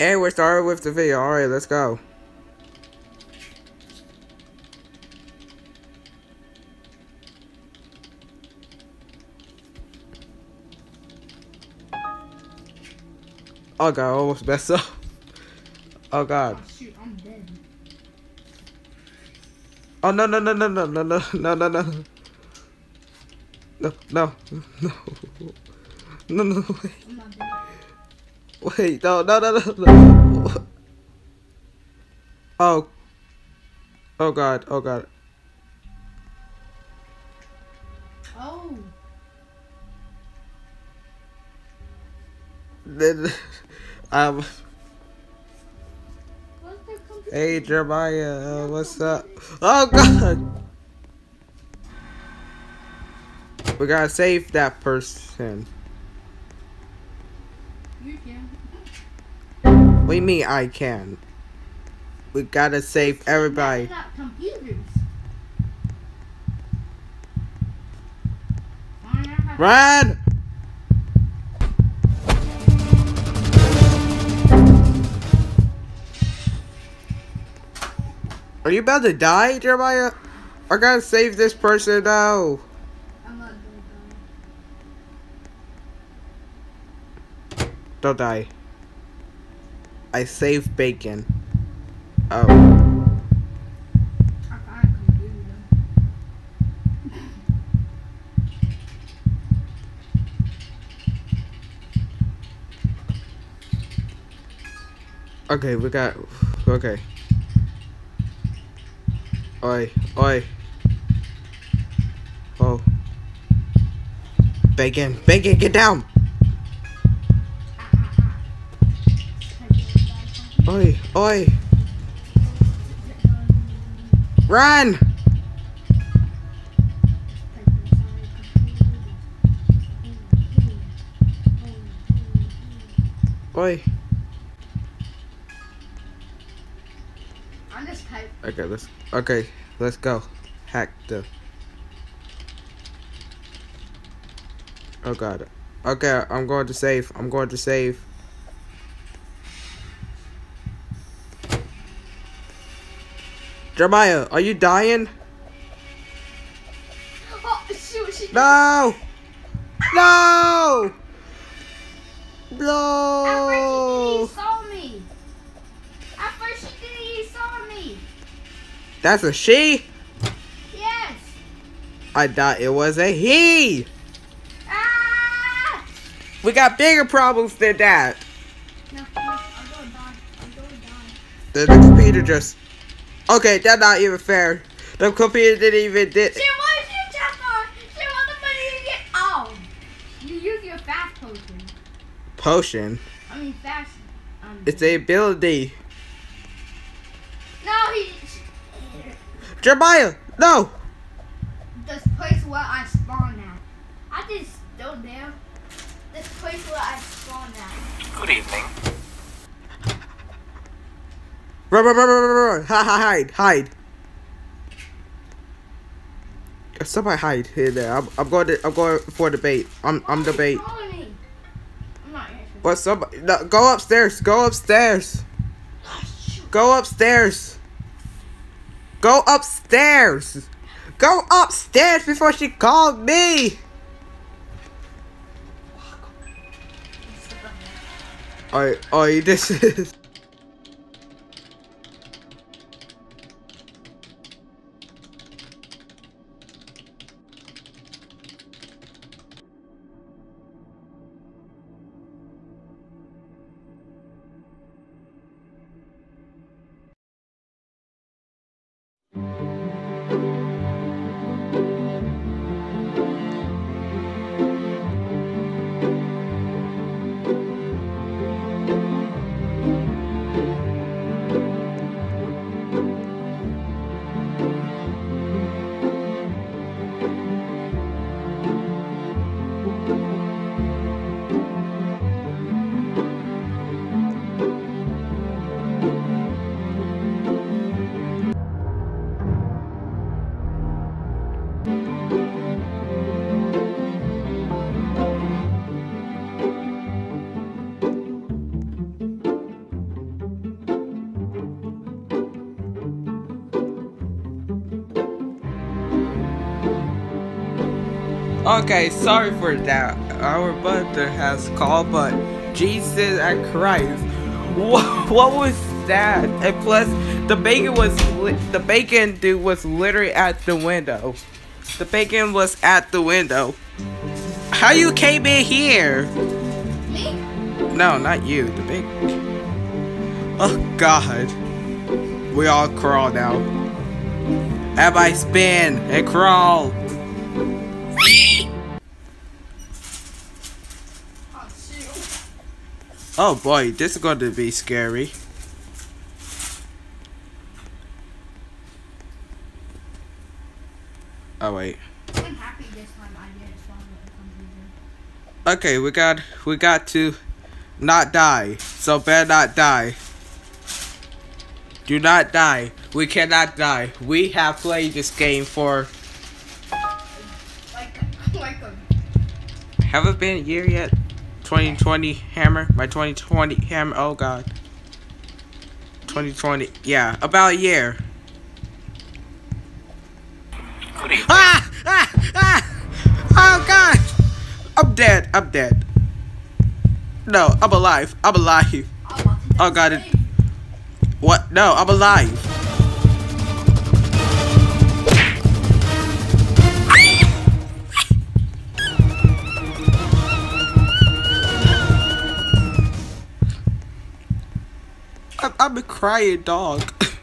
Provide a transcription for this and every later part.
And we're starting with the video. Alright, let's go. Oh god, I almost messed up. Oh god. Oh shoot, I'm dead. Oh no no no no no no no no no no no no no no no wait I'm not dead. wait no no no no no oh oh god oh god Oh. then um What's the computer? hey Jeremiah uh, what's up oh god we gotta save that person You can. What do you mm. mean I can we gotta save everybody That's not computers. Why not have- Run! Are you about to die, Jeremiah? I gotta save this person now. I'm not gonna Don't die. I saved bacon. Oh. Okay, we got. Okay. Oi, oi. Oh. Bacon, bacon, get down! Oi, oi. Run! Oi. I'm just. Okay, let's. Okay, let's go. Hack the. Oh god. Okay, I'm going to save. I'm going to save. Jeremiah, are you dying? Oh shoot! She No! No! At first she didn't No! even saw me. At first she didn't even saw me. That's a she? Yes. I thought it was a he! Ah! We got bigger problems than that. No, no, I'm gonna. I'm gonna. The, the computer just. Okay, that's not even fair. The computer didn't even did. She wants you just on. She wants the money to get. Oh. You use your fast potion. Potion. I mean fast. Um, It's a ability. No, he. Jeremiah, no. This place where I spawned at. I just still there. This place where I spawned at. Good evening. Run, run, run, run, run, run. Hide, hide. Somebody hide here. There. I'm, I'm going. To, I'm going for bait. I'm. I'm answering. But somebody. No, go upstairs. Go upstairs. Go upstairs. Go upstairs. Go upstairs before she called me. Oh, oh, this is. Okay, sorry for that. Our brother has called, but Jesus and Christ. What, what was that? And plus, the bacon was the bacon dude was literally at the window. The bacon was at the window. How you came in here? Me? No, not you. The bacon. Oh God. We all crawl now. i spin and crawl. Oh, shoot. Oh boy, this is going to be scary. Oh wait. I'm happy this time I didn't spawn with the computer. Okay, we got we got to not die. So better not die. Do not die. We cannot die. We have played this game for Like, like a haven't been a year yet? 2020 hammer? My 2020 hammer oh god. 2020 yeah, about a year. Ah! Ah! Ah! Oh god! I'm dead. I'm dead. No, I'm alive. I'm alive. I'm about to Oh, God. it. What? No, I'm alive. I'm, a crying dog.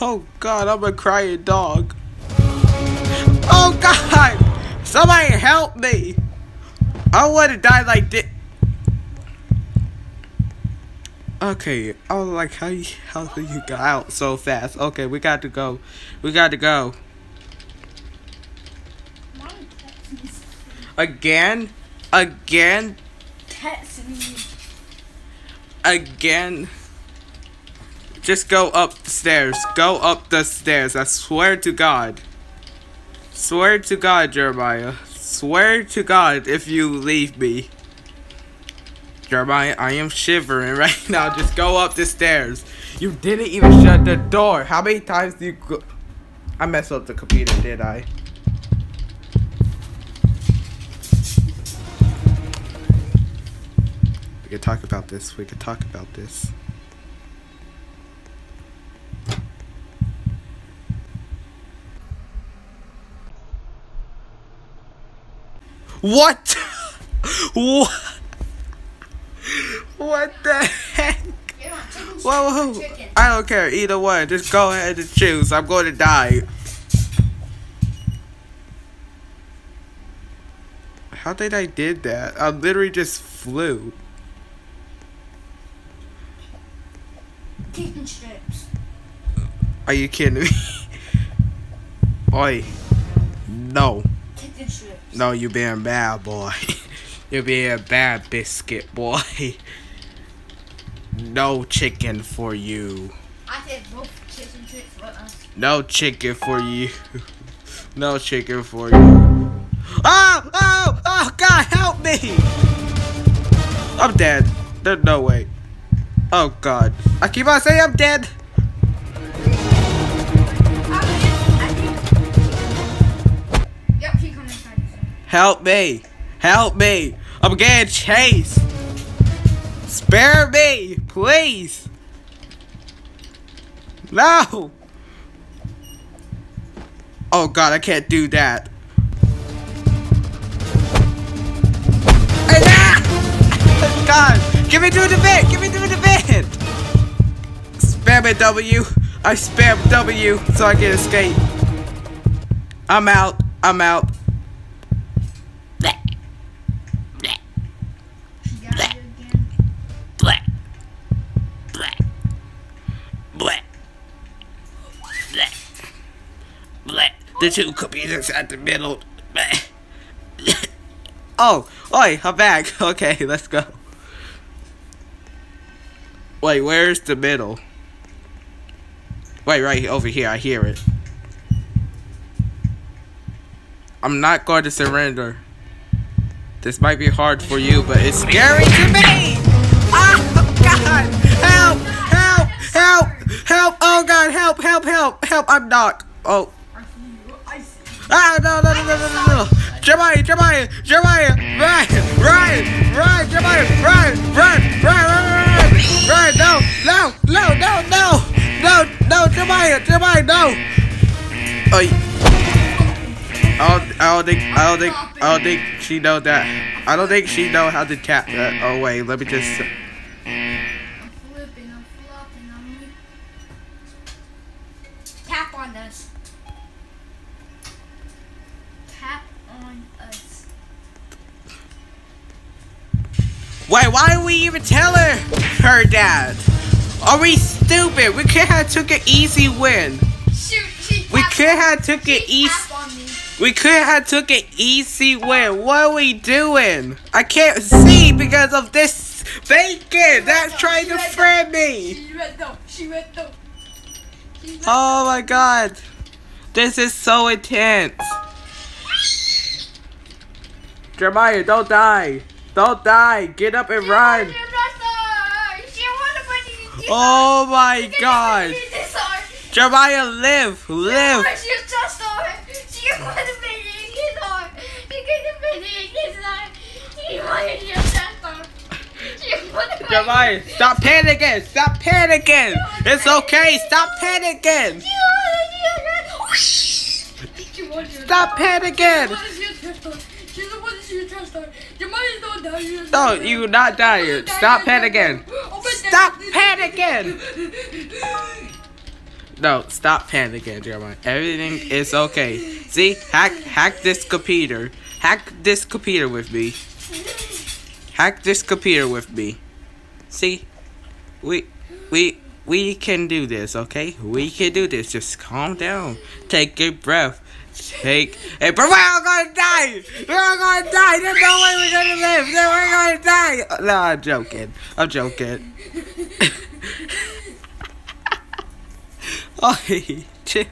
Oh god, I'm a crying dog. Oh god! Somebody help me! I want to die like this. Okay, I was like, how you, how did you got out so fast? Okay, we got to go. We got to go. Mom text me. Again? Again? Again? Just go up the stairs. Go up the stairs. I swear to God. Swear to God, Jeremiah. Swear to God if you leave me. Jeremiah, I am shivering right now. Just go up the stairs. You didn't even shut the door. How many times do you go? I messed up the computer, did I? We could talk about this. We could talk about this. What? what? What the heck? You want chicken strips Whoa, whoa. I don't care. Either one. Just go ahead and choose. I'm going to die. How did I did that? I literally just flew. Chicken strips. Are you kidding me? Oi. No. No, you being bad, boy. you being a bad biscuit, boy. No chicken for you. I said both chicken for us. No chicken for you. No chicken for you. Oh! Oh! Oh! God, help me! I'm dead. There's no way. Oh, God. I keep on saying I'm dead. Help me. Help me. I'm getting chased. Spare me, please. No. Oh god, I can't do that. God, give me to the vent. Give me to the vent. Spam it W. I spam W so I can escape. I'm out. I'm out. The two computers at the middle. Oh, oi, I'm back. Okay, let's go. Wait, where's the middle? Wait, right over here. I hear it. I'm not going to surrender. This might be hard for you, but it's scary to me! Ah, oh, God! Help! Help! Help! Help! Oh, God! Help! Help! Help! Help! I'm knocked. Oh. Ah, no, no, no, no, no, no, no. Jeremiah, Jeremiah, Jeremiah, run, run, run, Jeremiah, run, run, run, run, run, run, no, no, no, no, no, no, no, Jeremiah, Jeremiah, no. Oh, I don't, I don't think, I don't think, I don't think she know that. I don't think she know how to tap that. Oh wait, let me just. Wait, why did we even tell her her dad? Are we stupid? We could have took an easy win. Shoot, she We could have took an easy. tapped on me. We could have took an easy win. What are we doing? I can't see because of this bacon that's trying to friend me. She read though. She read though. She read Oh my god. This is so intense. Jeremiah, don't die. Don't die. Get up and run. Oh my god. Jeremiah, live. Live. Jeremiah, stop panicking. Stop panicking. It's okay. Stop panicking. Stop panicking. No, you not dying. Stop panicking. Stop panicking. No, stop panicking, Jeremiah. Everything is okay. See, hack, hack this computer. Hack this computer with me. Hack this computer with me. See, we, we, we can do this, okay? We can do this. Just calm down. Take a breath. Take a but We're all gonna die. We're all gonna die. There's no way we're gonna live. We're gonna die. No, I'm joking. I'm joking. oh, chill.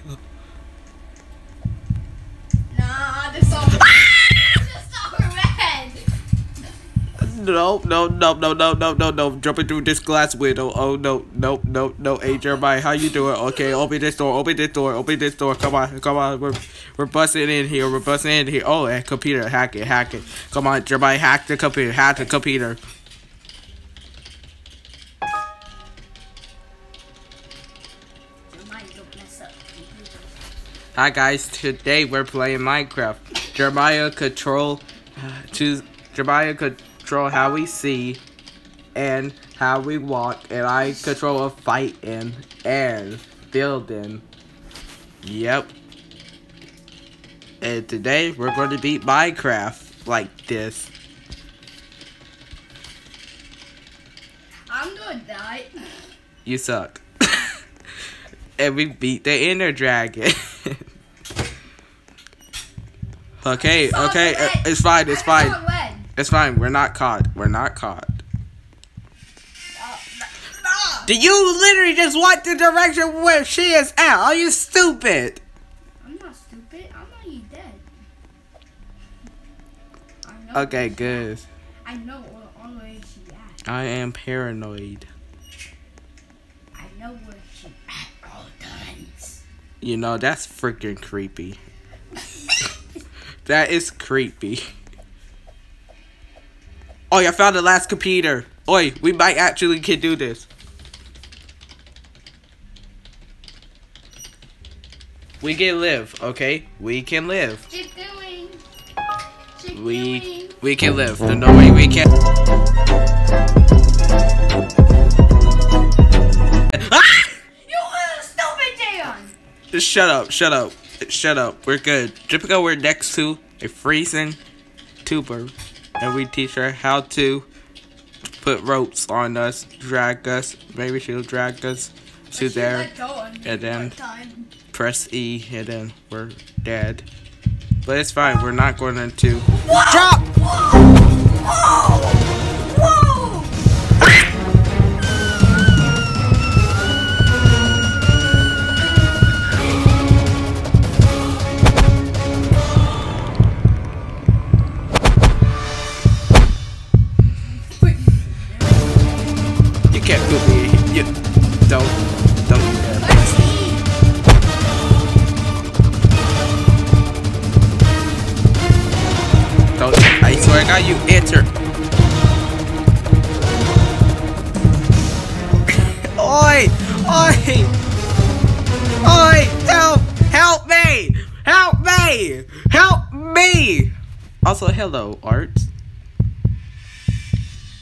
No, no, no, no, no, no, no, no. Jumping through this glass window. Oh, no, no, no, no. Hey, Jeremiah, how you doing? Okay, open this door, open this door, open this door. Come on, come on. We're, we're busting in here. We're busting in here. Oh, and computer, hack it, hack it. Come on, Jeremiah, hack the computer, hack the computer. Hi guys, today we're playing Minecraft. Jeremiah control uh, choose Jeremiah control how we see and how we walk and I control a fighting and and building. Yep. And today we're going to beat Minecraft like this. I'm gonna die. You suck. and we beat the Ender Dragon. okay, okay, uh, it's fine, it's I fine. Saw red. It's fine. We're not caught. We're not caught. Nah. Do you literally just want the direction where she is at? Are you stupid? I'm not stupid. I'm already dead. Okay, good. I know all, all where she at. I am paranoid. I know where she at oh, all times. You know, that's freaking creepy. that is creepy. Oh, I found the last computer. Oi, we might actually can do this. We can live, okay? We can live. Keep doing. Keep We doing. we can live. There's no way we can. Ah! You little stupid. Just shut up, shut up, shut up. We're good. Because we're next to a freezing tuber, and we teach her how to put ropes on us, drag us. Maybe she'll drag us to there. and then- Time. Press E, and then we're dead. But it's fine. We're not going to drop.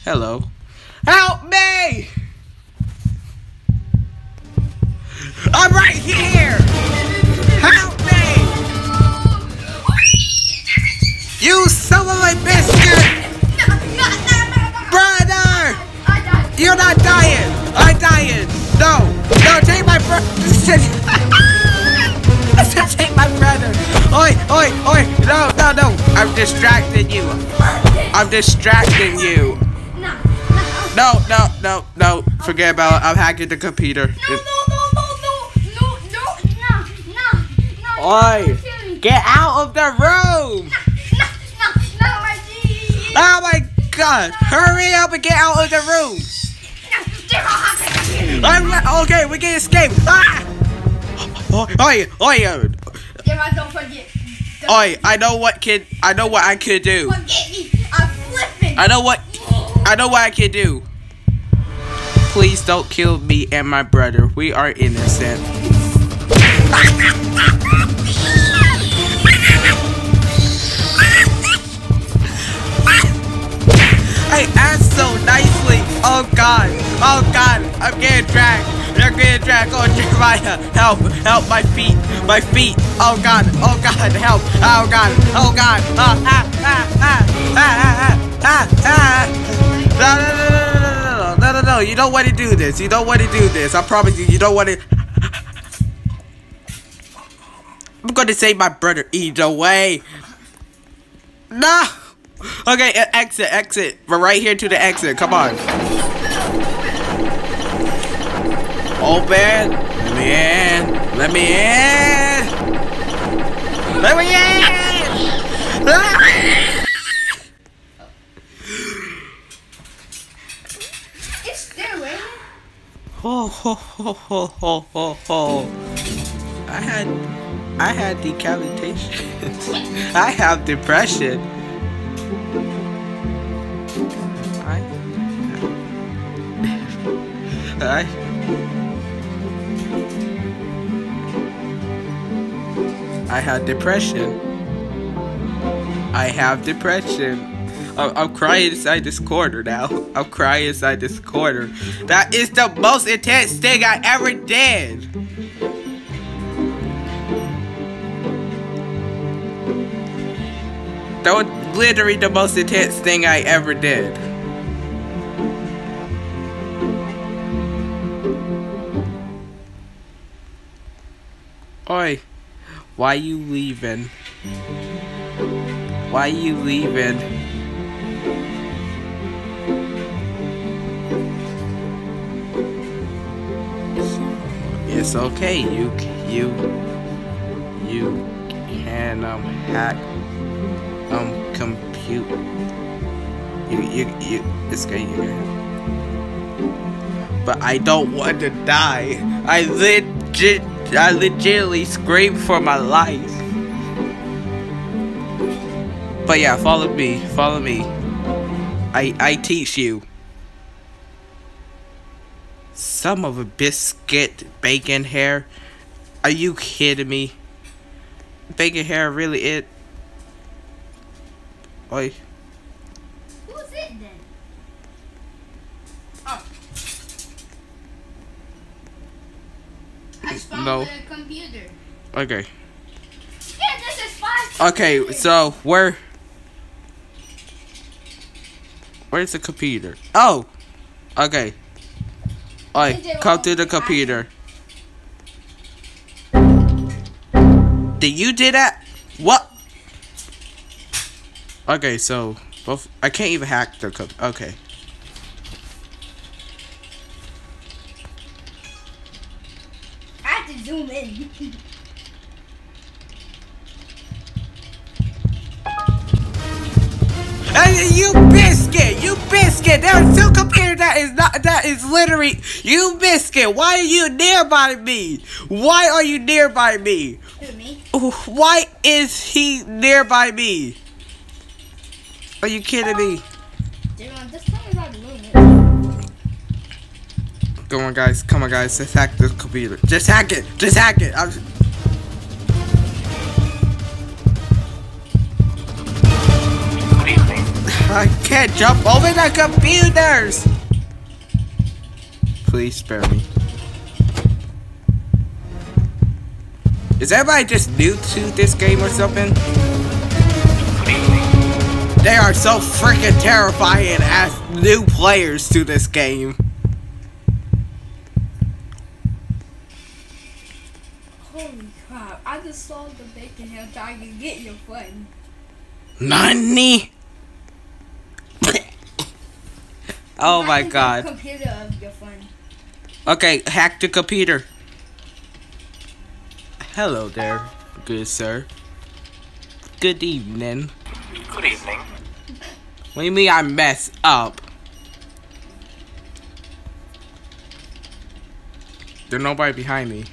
Hello. Help me! I'm right here! Help me! You son of a biscuit! Brother! You're not dying! I'm dying! No! No, take my brother! take my brother! Oi! Oi! Oi! No! No! No! I'm distracting you! I'm distracting you! No, no. No! No! Forget about it. I'm hacking the computer. No, no, no, no, no, no, no, no, no. Oi! Get out of the room! No, no, no, Reggie. Oh my god! Hurry up and get out of the room! No, get off the computer. I'm not- okay, we can escape! Ah! Oi! Oi! Oi! Gemma, don't forget. Don't Oi! I know what can. I know what I could do. forget me. I'm flipping. I know what. I know what I can do. Please don't kill me and my brother. We are innocent. I asked so nicely. Oh God. Oh God. I'm getting dragged. I'm getting dragged. Oh Jeremiah, help! Help my feet. My feet. Oh God. Oh God. Help. Oh God. Oh God. Ah ah ah ah ah ah ah ah. No no no no. You don't want to do this. You don't want to do this. I promise you. You don't want to. I'm gonna save my brother either way. No. Okay, exit, exit. We're right here to the exit. Come on. Open. Let me in. Let me in. Let me in. Ah! It's still raining. Ho ho ho ho ho ho. I had I had decapitation. I have depression. I I I had depression. I have depression. I'm, I'm crying inside this corner now. I'm crying inside this corner. That is the most intense thing I ever did. That was literally the most intense thing I ever did. Oi, why you leaving? Why you leaving? It's okay. You you you can um hack um compute. You you you it's okay. You. But I don't want to die. I legit I legitimately screamed for my life. But yeah, follow me. Follow me. I I teach you. Some of a biscuit bacon hair. Are you kidding me? Bacon hair really it? Oi. Who's it then? Oh. I spawned No. the computer. Okay. Yeah, this is fine. Okay, so where Where's the computer? Oh! Okay. Oi, come to the computer. Did you do that? What? Okay, so both I can't even hack the comp okay. I have to zoom in. Hey, you biscuit! You biscuit! There are two computers that is not that is literally you biscuit. Why are you nearby me? Why are you nearby me? Who, me? Why is he nearby me? Are you kidding me? Oh. Damn, this time is not doing it. Come on, guys. Come on, guys. Just hack this computer. Just hack it. Just hack it. I'm... I can't jump over the computers. Please spare me. Is everybody just new to this game or something? They are so freaking terrifying as new players to this game. Holy crap, I just saw the bacon hair trying to get your friend. Nani? Oh my god. Computer of your friend. Okay, hack the computer. Hello there, good sir. Good evening. Good evening. What do you mean I mess up? There's nobody behind me.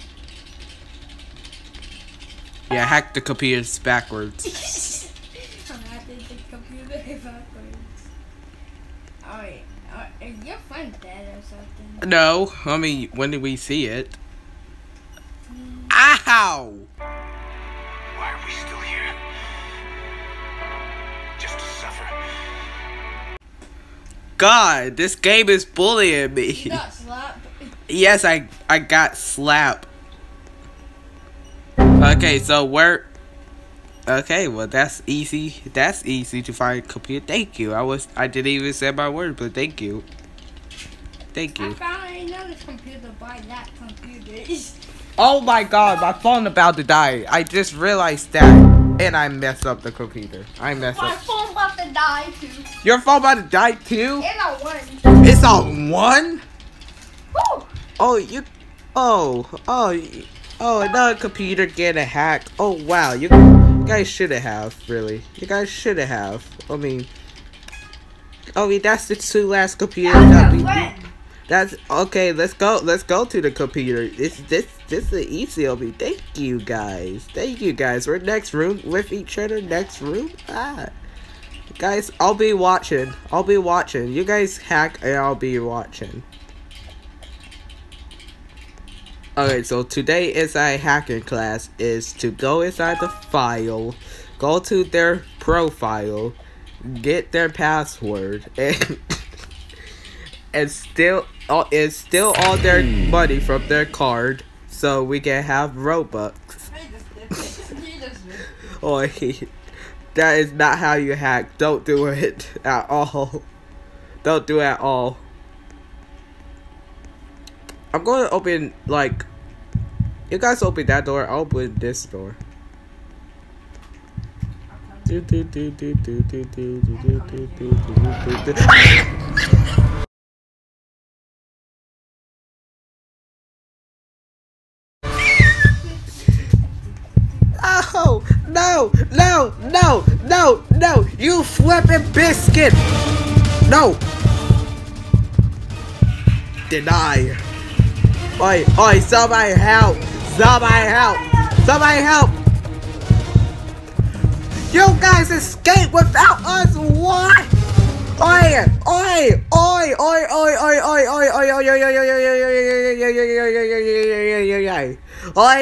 Yeah, hack the computers backwards. I'm at the computer backwards. Alright, uh, is your friend dead or something? No, I mean, when did we see it? Ow! Why are we still here? Just to suffer. God, this game is bullying You me. got slapped. Yes, I I got slapped. Okay, so where? Okay, well that's easy. That's easy to find computer. Thank you. I was I didn't even say my word, but thank you. Thank I you. found another computer by that computer. Oh my God, my phone about to die. I just realized that, and I messed up the computer. I messed My up. My phone about to die too. Your phone about to die too? And I won. It's on one. Woo! Oh, you. Oh, oh, oh, another computer getting hacked. Oh, wow. You, you guys should have, really. You guys should have. I mean. Oh, mean, that's the two last computers that we. That's okay. Let's go. Let's go to the computer. This this this is easy me. Thank you guys. Thank you guys. We're next room with each other. Next room. Ah, guys, I'll be watching. I'll be watching. You guys hack and I'll be watching. Okay, so today inside hacking class is to go inside the file, go to their profile, get their password, and and steal all and steal all their money from their card so we can have Robux. Oh, that is not how you hack. Don't do it at all. Don't do it at all. I'm going to open, like, you guys open that door, I'll open this door. No, no, no, no, no, no, you flipping biscuit. No. Deny. Oi oi! Somebody help! Somebody help! Somebody help! You guys escaped without us! What? Oi! Oi! Oi! Oi! Oi! Oi! Oi! Oi! Oi! Oi! Oi! Oi! Oi! Oi! Oi! Oi! Oi! Oi!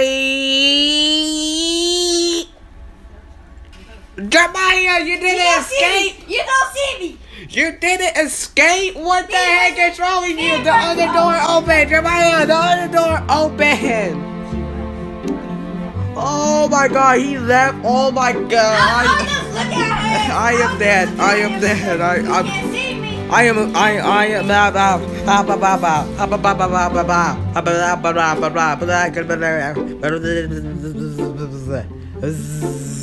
Jeremiah, you didn't escape! You don't see me. You didn't escape? What the heck is wrong with you? The other door open! Jeremiah, the other door open! Oh my god, he left! Oh my god! just looking at him. I am dead. I am dead. I, I'm. can't see me. I am I I am ba ba ba ba ba ba ba ba ba ba ba ba ba ba ba ba